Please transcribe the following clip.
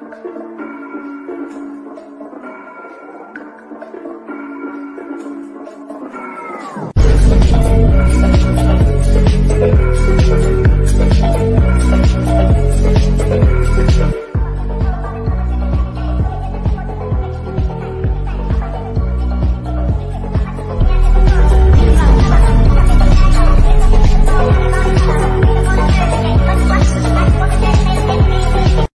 す